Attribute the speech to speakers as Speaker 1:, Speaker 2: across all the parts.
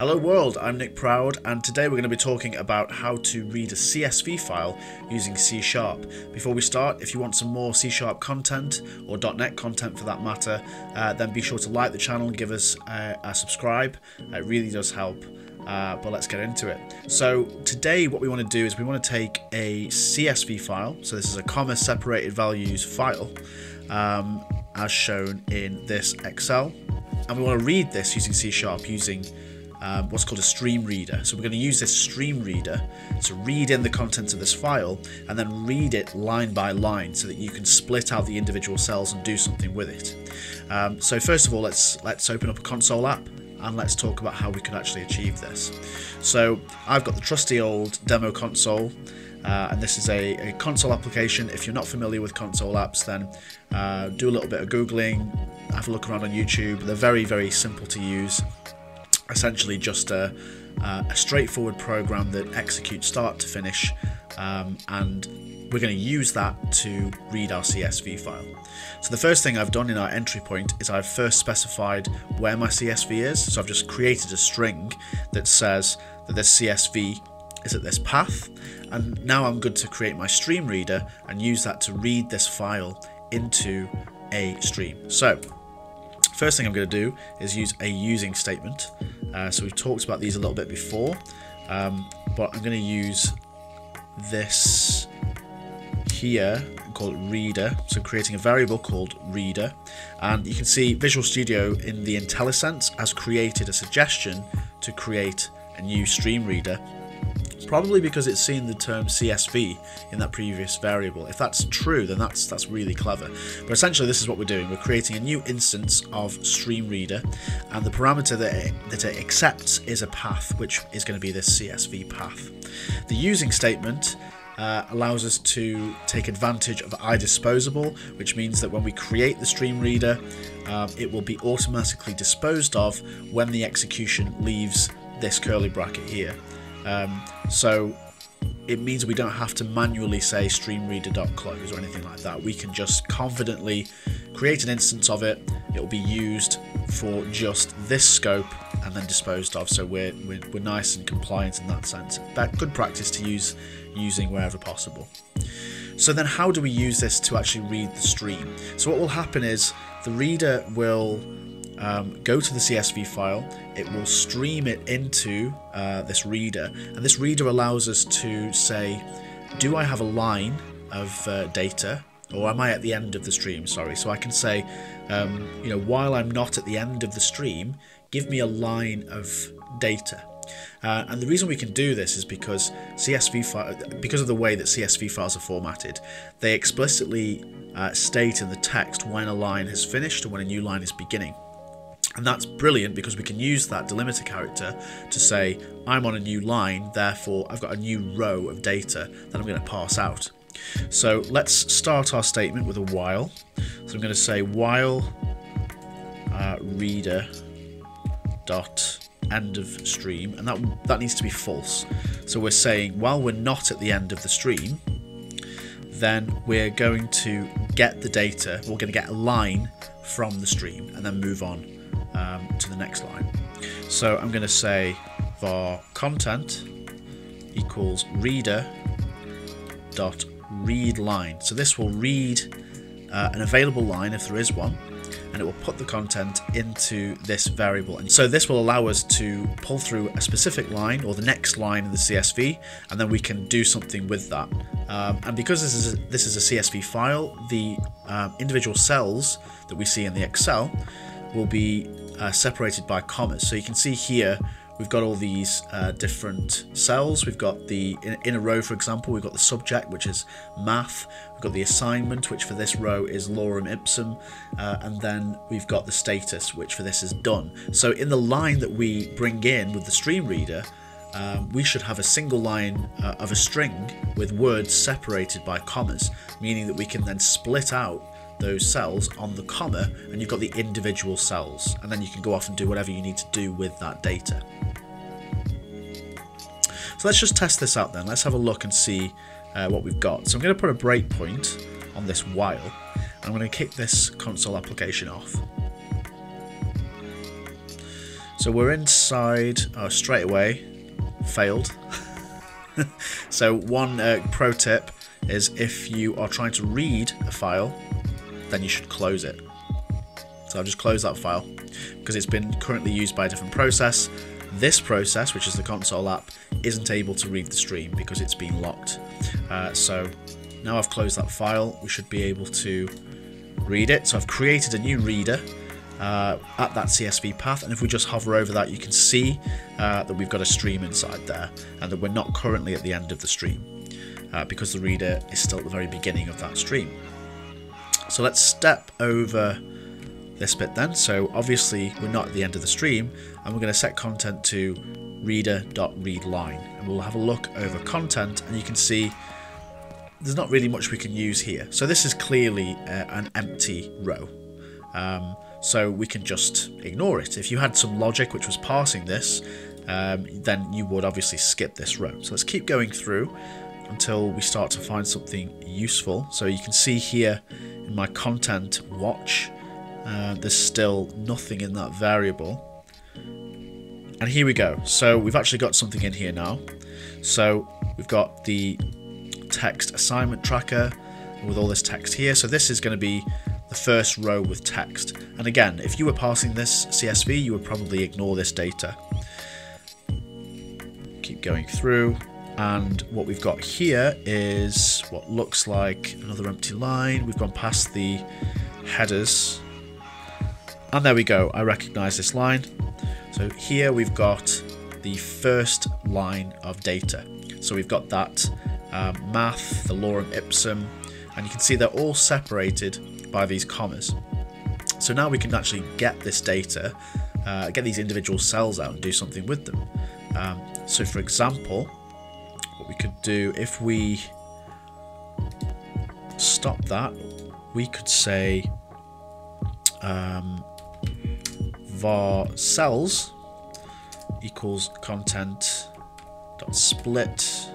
Speaker 1: Hello world, I'm Nick Proud and today we're going to be talking about how to read a CSV file using C Sharp. Before we start, if you want some more C Sharp content or .NET content for that matter, uh, then be sure to like the channel and give us uh, a subscribe. It really does help. Uh, but let's get into it. So today what we want to do is we want to take a CSV file, so this is a comma separated values file, um, as shown in this Excel, and we want to read this using C Sharp using um, what's called a stream reader. So we're going to use this stream reader to read in the contents of this file and then read it line by line so that you can split out the individual cells and do something with it. Um, so first of all, let's let's open up a console app and let's talk about how we could actually achieve this. So I've got the trusty old demo console. Uh, and this is a, a, console application. If you're not familiar with console apps, then uh, do a little bit of Googling, have a look around on YouTube. They're very, very simple to use essentially just a, uh, a straightforward program that executes start to finish um, and we're going to use that to read our CSV file. So the first thing I've done in our entry point is I've first specified where my CSV is. So I've just created a string that says that this CSV is at this path. And now I'm good to create my stream reader and use that to read this file into a stream. So First thing I'm going to do is use a using statement. Uh, so we've talked about these a little bit before, um, but I'm going to use this here and call it reader. So creating a variable called reader. And you can see Visual Studio in the IntelliSense has created a suggestion to create a new stream reader probably because it's seen the term CSV in that previous variable. If that's true, then that's that's really clever. But essentially, this is what we're doing. We're creating a new instance of StreamReader, and the parameter that it, that it accepts is a path, which is going to be this CSV path. The using statement uh, allows us to take advantage of iDisposable, which means that when we create the stream reader, uh, it will be automatically disposed of when the execution leaves this curly bracket here. Um, so it means we don't have to manually say streamreader.close or anything like that. We can just confidently create an instance of it. It will be used for just this scope and then disposed of. So we're, we're, we're nice and compliant in that sense. That good practice to use using wherever possible. So then how do we use this to actually read the stream? So what will happen is the reader will um, go to the CSV file, it will stream it into uh, this reader, and this reader allows us to say, do I have a line of uh, data, or am I at the end of the stream? Sorry, so I can say, um, you know, while I'm not at the end of the stream, give me a line of data. Uh, and the reason we can do this is because CSV file, because of the way that CSV files are formatted, they explicitly uh, state in the text when a line has finished and when a new line is beginning. And that's brilliant because we can use that delimiter character to say, I'm on a new line, therefore I've got a new row of data that I'm going to pass out. So let's start our statement with a while. So I'm going to say while uh, reader dot end of stream, and that, that needs to be false. So we're saying while we're not at the end of the stream, then we're going to get the data, we're going to get a line from the stream and then move on um, to the next line. So I'm going to say var content equals reader dot read line. So this will read uh, an available line if there is one and it will put the content into this variable. And so this will allow us to pull through a specific line or the next line in the CSV, and then we can do something with that. Um, and because this is a, this is a CSV file, the um, individual cells that we see in the Excel will be uh, separated by commas. So you can see here we've got all these uh, different cells. We've got the, in, in, a row for example, we've got the subject which is math, we've got the assignment which for this row is lorem ipsum, uh, and then we've got the status which for this is done. So in the line that we bring in with the stream reader, um, we should have a single line uh, of a string with words separated by commas, meaning that we can then split out those cells on the comma and you've got the individual cells and then you can go off and do whatever you need to do with that data. So let's just test this out then. Let's have a look and see uh, what we've got. So I'm going to put a breakpoint on this while. and I'm going to kick this console application off. So we're inside, oh, straight away, failed. so one uh, pro tip is if you are trying to read a file, then you should close it. So I've just closed that file because it's been currently used by a different process. This process, which is the console app, isn't able to read the stream because it's been locked. Uh, so now I've closed that file, we should be able to read it. So I've created a new reader uh, at that CSV path and if we just hover over that you can see uh, that we've got a stream inside there and that we're not currently at the end of the stream uh, because the reader is still at the very beginning of that stream. So let's step over this bit then. So obviously we're not at the end of the stream and we're going to set content to reader.readline and we'll have a look over content and you can see there's not really much we can use here. So this is clearly uh, an empty row. Um, so we can just ignore it. If you had some logic which was parsing this, um, then you would obviously skip this row. So let's keep going through until we start to find something useful. So you can see here in my content watch, uh, there's still nothing in that variable. And here we go. So we've actually got something in here now. So we've got the text assignment tracker with all this text here. So this is going to be the first row with text. And again, if you were passing this CSV, you would probably ignore this data. Keep going through. And what we've got here is what looks like another empty line. We've gone past the headers. And there we go. I recognize this line. So here we've got the first line of data. So we've got that um, math, the lorem ipsum, and you can see they're all separated by these commas. So now we can actually get this data, uh, get these individual cells out and do something with them. Um, so for example, what we could do if we stop that, we could say um, var cells equals content dot split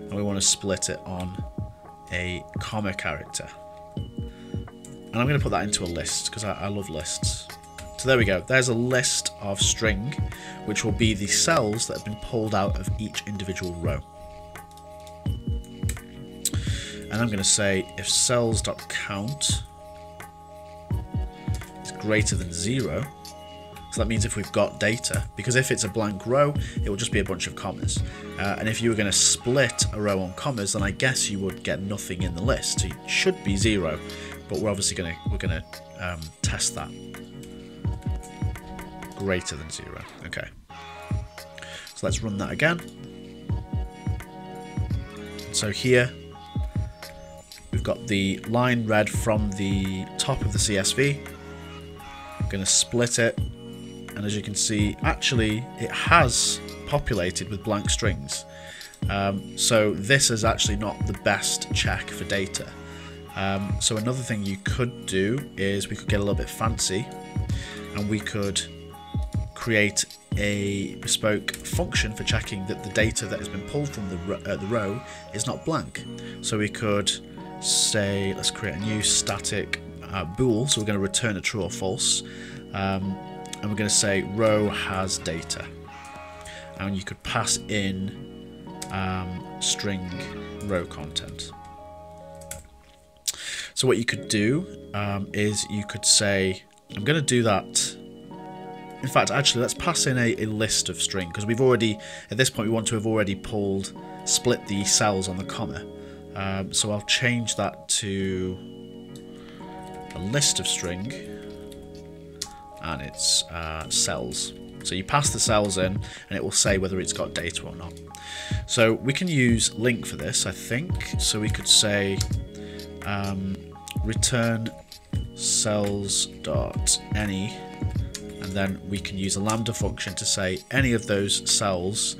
Speaker 1: and we want to split it on a comma character and I'm going to put that into a list because I, I love lists. So there we go. There's a list of string, which will be the cells that have been pulled out of each individual row. And I'm going to say if cells.count is greater than zero, so that means if we've got data, because if it's a blank row, it will just be a bunch of commas. Uh, and if you were going to split a row on commas, then I guess you would get nothing in the list. So it should be zero but we're obviously going to we're going to um, test that greater than zero. Okay, so let's run that again. So here we've got the line read from the top of the CSV. I'm going to split it, and as you can see, actually it has populated with blank strings. Um, so this is actually not the best check for data. Um, so another thing you could do is we could get a little bit fancy and we could create a bespoke function for checking that the data that has been pulled from the, uh, the row is not blank. So we could say, let's create a new static uh, bool, so we're going to return a true or false, um, and we're going to say row has data. And you could pass in um, string row content. So what you could do um, is you could say, I'm going to do that. In fact, actually, let's pass in a, a list of string because we've already, at this point, we want to have already pulled, split the cells on the comma. Um, so I'll change that to a list of string and it's uh, cells. So you pass the cells in and it will say whether it's got data or not. So we can use LINQ for this, I think. So we could say um, return cells dot any and then we can use a lambda function to say any of those cells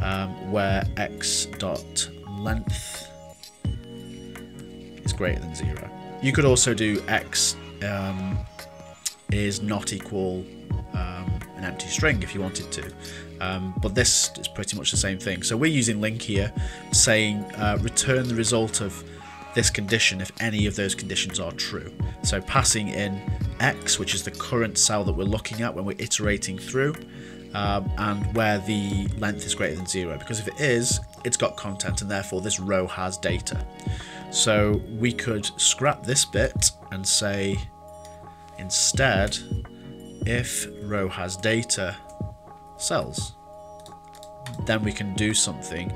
Speaker 1: um, where x dot length is greater than zero. You could also do x um, is not equal um, an empty string if you wanted to. Um, but this is pretty much the same thing. So we're using LINQ here, saying uh, return the result of this condition if any of those conditions are true. So passing in X, which is the current cell that we're looking at when we're iterating through, um, and where the length is greater than zero. Because if it is, it's got content and therefore this row has data. So we could scrap this bit and say instead if row has data cells then we can do something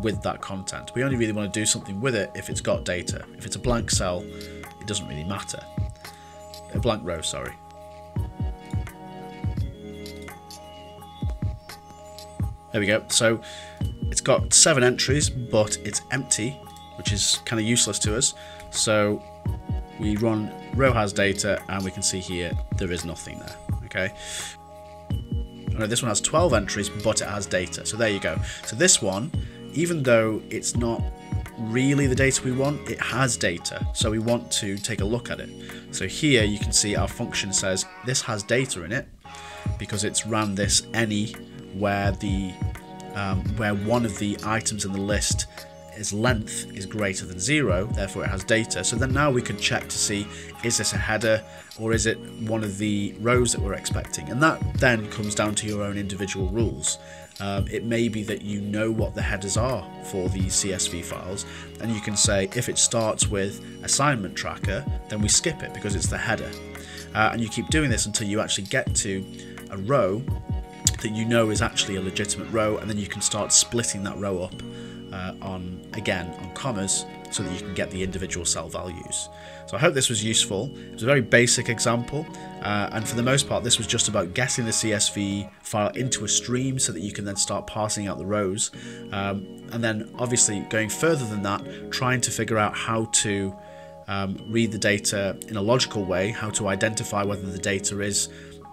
Speaker 1: with that content. We only really want to do something with it if it's got data. If it's a blank cell, it doesn't really matter. A blank row, sorry. There we go. So it's got seven entries, but it's empty, which is kind of useless to us. So we run row has data and we can see here there is nothing there. Okay. This one has 12 entries, but it has data. So there you go. So this one, even though it's not really the data we want, it has data. So we want to take a look at it. So here you can see our function says this has data in it because it's ran this any where the um, where one of the items in the list its length is greater than zero, therefore it has data. So then now we can check to see is this a header or is it one of the rows that we're expecting? And that then comes down to your own individual rules. Um, it may be that you know what the headers are for these CSV files, and you can say if it starts with assignment tracker, then we skip it because it's the header. Uh, and you keep doing this until you actually get to a row that you know is actually a legitimate row, and then you can start splitting that row up uh, on again on commas so that you can get the individual cell values. So I hope this was useful. It was a very basic example, uh, and for the most part, this was just about getting the CSV file into a stream so that you can then start parsing out the rows, um, and then obviously going further than that, trying to figure out how to um, read the data in a logical way, how to identify whether the data is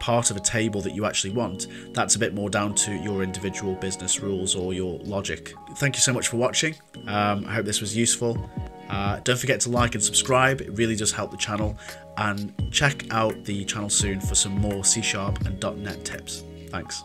Speaker 1: part of a table that you actually want, that's a bit more down to your individual business rules or your logic. Thank you so much for watching. Um, I hope this was useful. Uh, don't forget to like and subscribe, it really does help the channel. And check out the channel soon for some more C Sharp and .NET tips. Thanks.